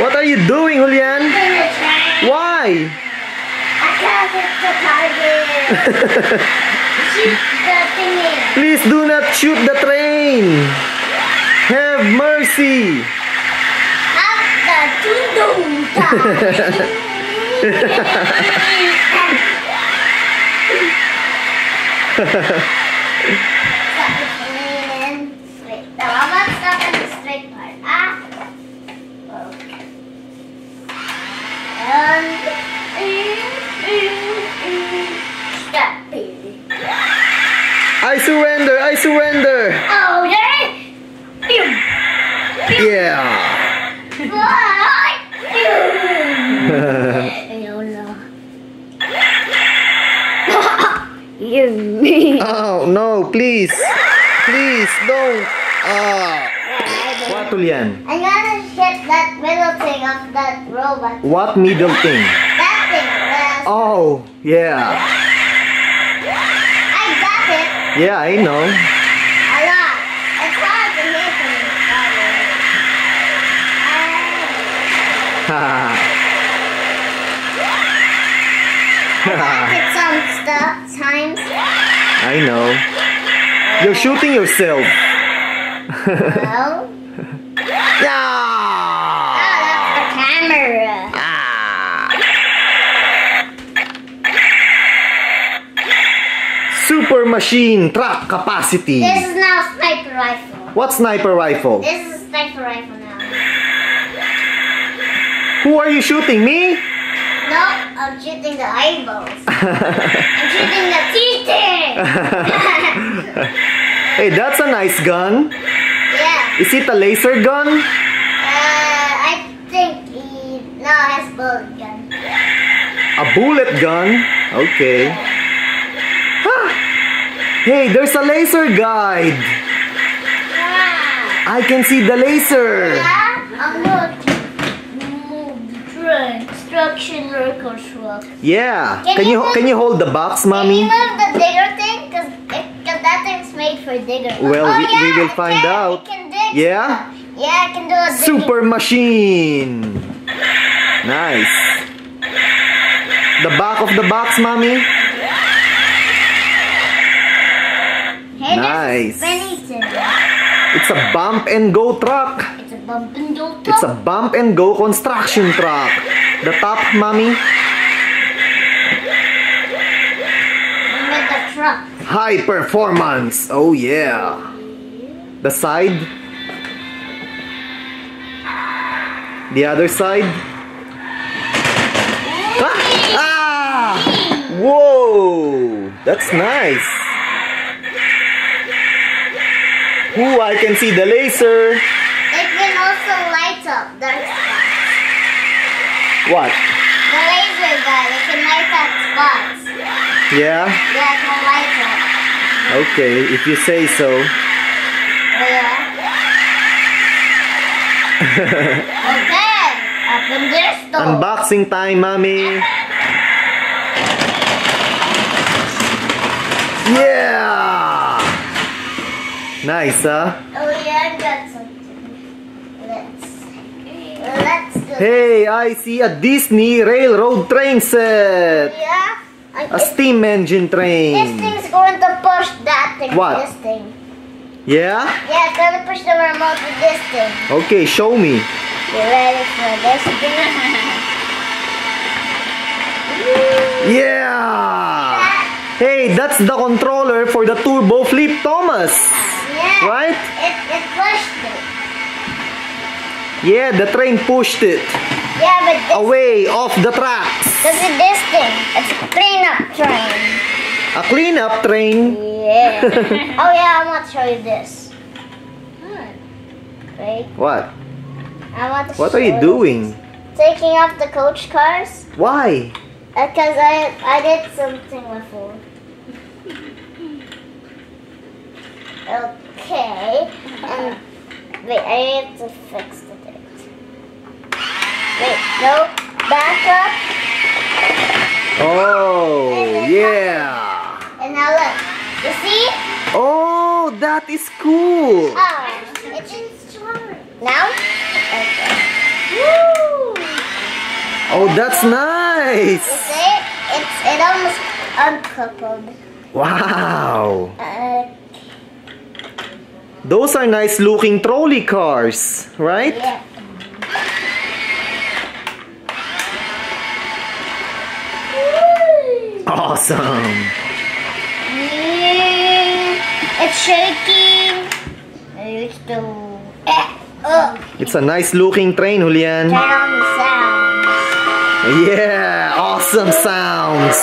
What are you doing, Hulyan? Why? Because it's the target. Shoot the. Please do not shoot the train. Have mercy. After dum dum Wait, tama stop in the straight part. Ah. Okay. And stop. I surrender. I surrender. Oh. Yeah. Oh no! Please, please don't. Ah. What, Hulyan? I'm gonna hit that middle thing of that robot. What middle thing? That thing. Oh, yeah. I got it. Yeah, I know. A lot. It's hard to hit me. I some times. I know. You're shooting yourself. Well, Yeah. oh, that's the camera. Ah. Super machine truck capacity. This is now sniper rifle. What sniper rifle? This is sniper rifle now. Who are you shooting? Me? No, I'm shooting the eyeballs. I'm shooting the teeth. hey, that's a nice gun. yeah. Is it a laser gun? Uh, I think he now has bullet gun. A bullet gun? Okay. Hey, there's a laser guide. Yeah. I can see the laser. Yeah. I'm going to move the train. Construction workers work. Yeah. Can Can you move- can you hold the box, mommy? Can you move the digger thing? Cause, it, Cause that thing's made for digger. Well, oh, we- we will find can. out. It can dig Yeah? stuff. Yeah, I can do a digging. Super machine. Nice. The back of the box, mommy. Hey, Nice. This is Bennyton. It's a bump and go truck. It's a bump and go truck. It's a bump and go construction truck. The top, mommy. the truck. High performance. Oh yeah. The side. The other side. Ah! ah! Whoa! That's nice. Ooh, I can see the laser. It can also light up dark spots. What? The laser gun, it can light up spots. Yeah? Yeah, it can light up. Okay, if you say so. Oh, yeah. okay, open this door. Unboxing time, mommy. Yeah! Nice, huh? Oh yeah, I got something. Let's let's do. Hey, I see a Disney railroad train set. Yeah. I- A steam engine train. This thing's going to push that thing. What? This thing. Yeah? Yeah, it's gonna push the remote with this thing. Okay, show me. You ready for this thing? Yeah! Hey, that's the controller for the Turbo Flip Thomas. Right? It it pushed it. Yeah, the train pushed it Yeah, but this, away off the tracks. this is this thing. It's a cleanup train. A cleanup train. Yeah. oh yeah, I want to show you this. Wait, What? I want to. What are you doing? Taking off the coach cars. Why? Uh, because I I did something before. Okay, and wait, I have to fix the date. Wait, no, back up, Oh, yeah. and now look. You see? Oh, that is cool. Oh, it's in stronger. Now? Okay. Woo! Oh, that's You nice. see? It's it almost uncoupled. Wow. Uh, Those are nice looking trolley cars, right? yeah. Awesome. Mm, It's shaking. It's the. Oh, It's a nice looking train, Hulyan. turn on the sound. Yeah, awesome sounds.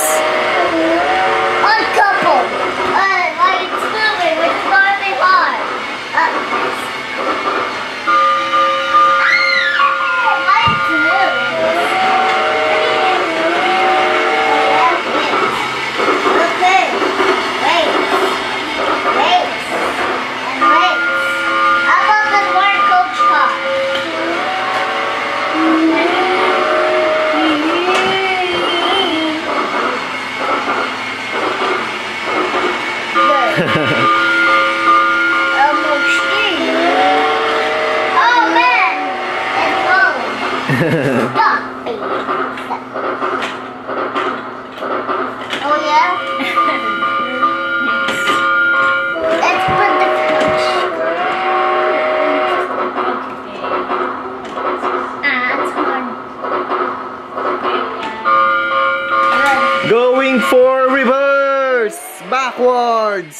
Backwards.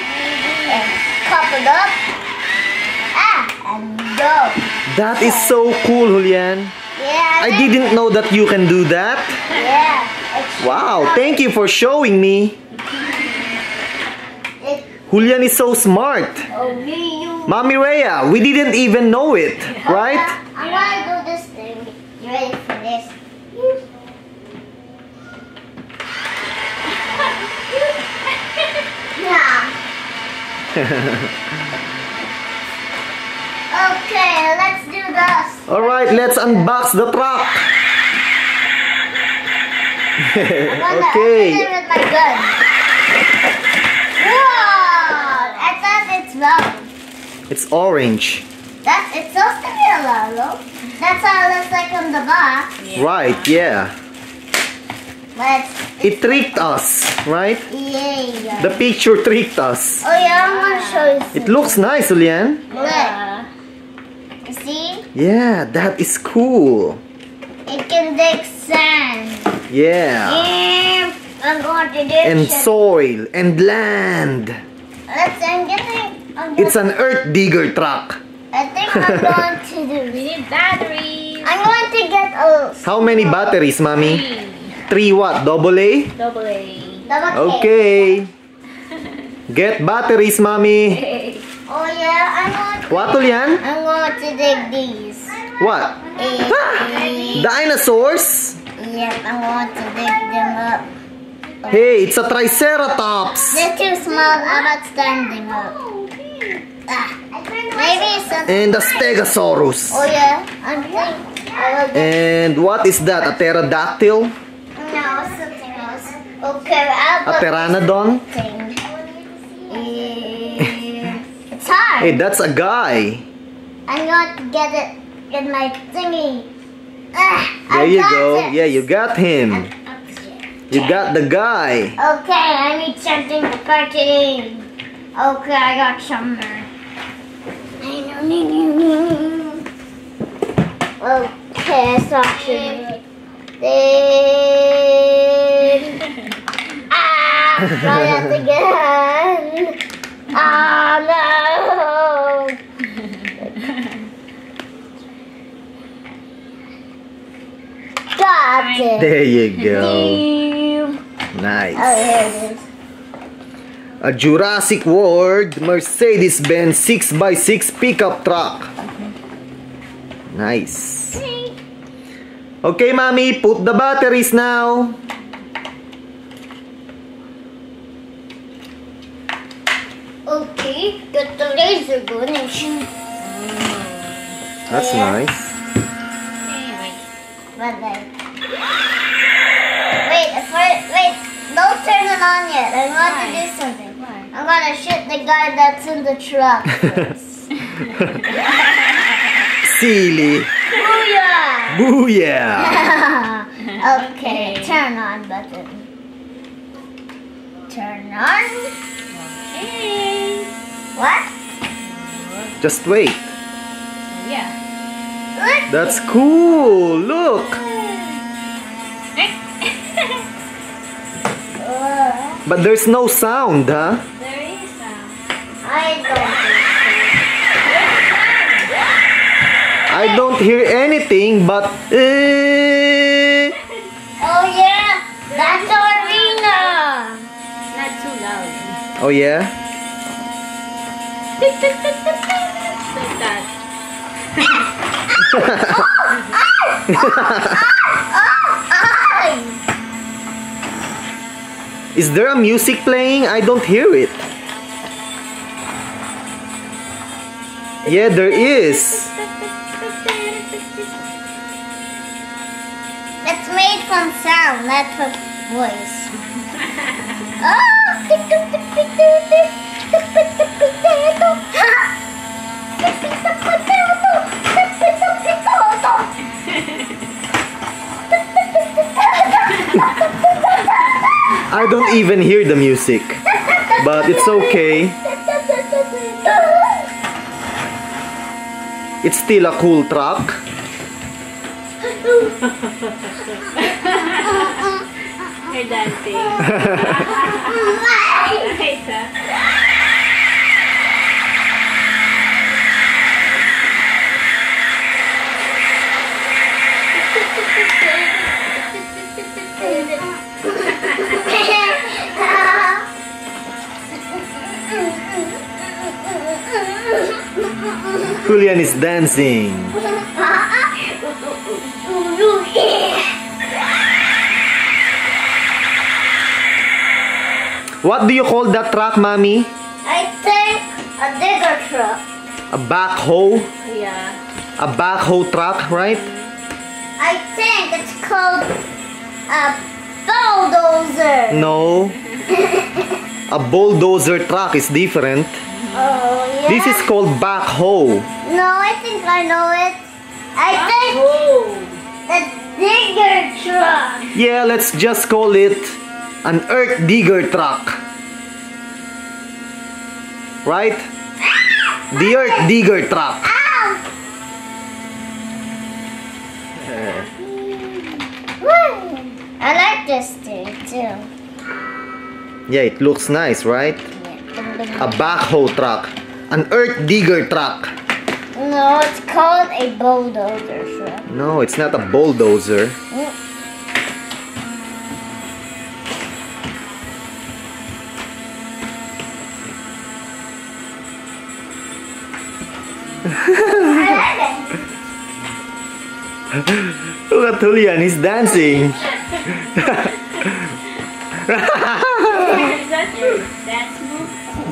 And up. Ah, and go. That is so cool, Hulyan. Yeah. I didn't know that you can do that. Yeah. Wow, thank you for showing me. Hulyan is so smart. oh. Mommy Rhea, we didn't even know it, right? I'm gonna do this thing. You ready for this? Yeah. Okay, let's do this. Alright, let's unbox the truck. Okay. open it with my gun. Whoa! I thought it's round. It's orange. That's it's supposed to be a lolo. That's how it looks like on the box. Right, yeah. But It tricked us, right? yeah. The picture tricked us. Oh yeah, I'm gonna show you. It looks nice, Hulyan. Look. See? Yeah, that is cool. It can dig sand. Yeah. And I'm going to do And soil and land. Let's I'm getting I'm It's an earth digger truck. I think I'm going to do We need batteries. I'm going to get a How many batteries, mommy? Three. Three what? Double A? Double A. double Okay. Get batteries, mommy. Oh yeah, I'm going to, What, Hulyan? I'm going to dig these. What? Eh, eh. Dinosaurs? Yep, I want to dig them up. Hey, it's a triceratops. They're too small. I'm not standing up. Ah, maybe something. And a stegosaurus. Oh yeah, I'm think I will And what is that? A pterodactyl? No something else. Okay, I'll A pteranodon? Eh, It's hard. Hey, that's a guy. I'm going to get it in my thingy. Ah, There I you go. it. Yeah, you got him. You got the guy. Okay, I need something to put it in. Okay, I got some. Okay, I saw. Try that again. Ah, no! Got it. There you go. Oh, Nice. here it is. A Jurassic World Mercedes-Benz 6x6 pickup truck. Nice. Okay, mommy, put the batteries now. Okay, get the laser gun and shoot. That's Yeah. nice. But then, wait, if I, wait, don't turn it on yet. I want to do something. I'm gonna shoot the guy that's in the truck first. Silly. Booyah! Booyah! okay, turn on button. Turn on. Okay. What? Just wait. Yeah. That's cool. Look. Uh, But there's no sound, huh? there is sound. I don't I don't hear anything but eh. Oh yeah, that's our arena. Not too loud. Oh yeah? like that. Is there a music playing? I don't hear it. Yeah, there is. That's made from sound, not from voice. oh, even hear the music. But it's okay. It's still a cool track. You're dancing. Hulyan is dancing. What do you call that truck, mommy? I think a digger truck. A backhoe? Yeah. A backhoe truck, right? I think it's called a bulldozer. No. A bulldozer truck is different. Oh yeah. This is called backhoe. No, I think I know it. I think Oh. the digger truck. Yeah, let's just call it an earth digger truck. Right? The earth digger truck. Ow! I like this thing too. Yeah, it looks nice, right? A backhoe truck. An earth digger truck. No, it's called a bulldozer truck. No, it's not a bulldozer. Look at Hulyan, he's dancing.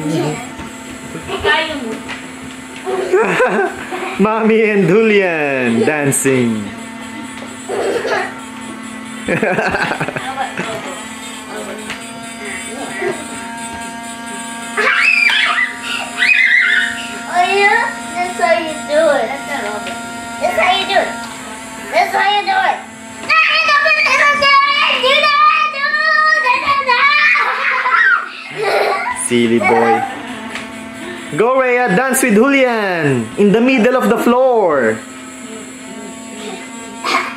Kaya mo. Mommy and Julian dancing. Silly boy. Go Rhea, dance with Hulyan in the middle of the floor.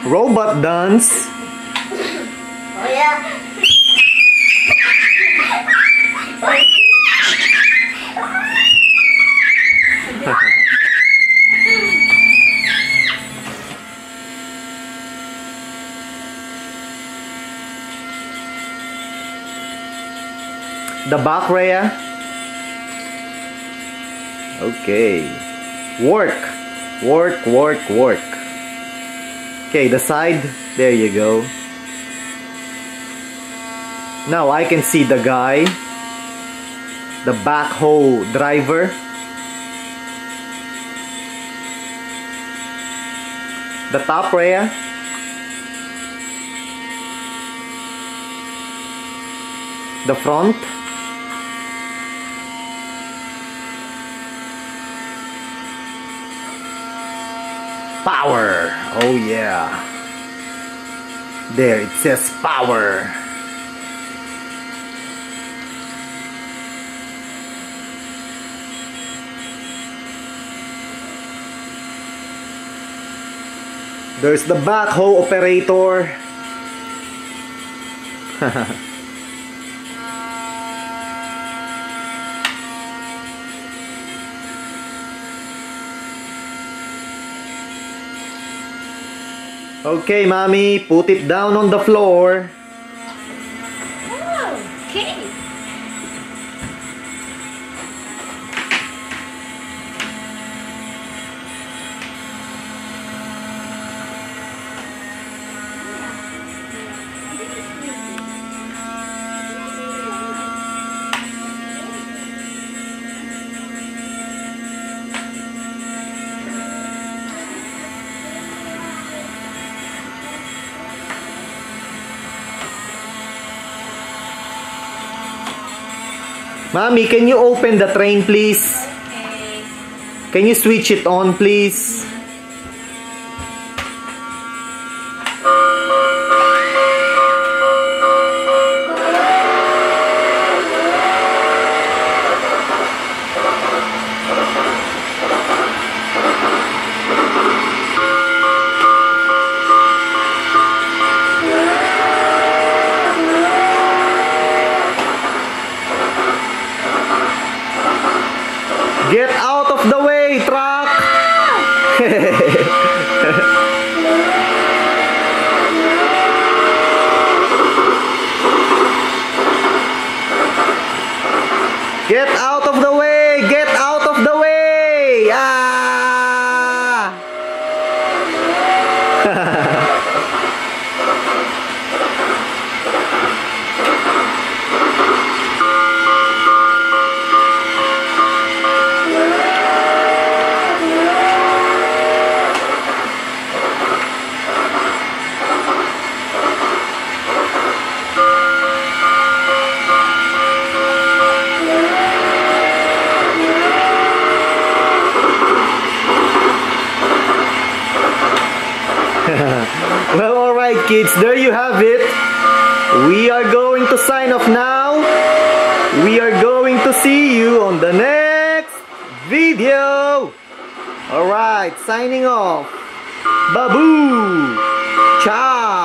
Robot dance. Oh yeah. The back Rhea. Okay. Work. Work, work, work. Okay, the side. There you go. Now I can see the guy. The backhoe driver. The top Rhea. The front. Power. Oh yeah. There it says power. There's the backhoe operator. okay, mommy, put it down on the floor. Mommy, can you open the train, please? Can you switch it on, please? Kids, there you have it. We are going to sign off now. We are going to see you on the next video. Alright, signing off. Babu! Ciao!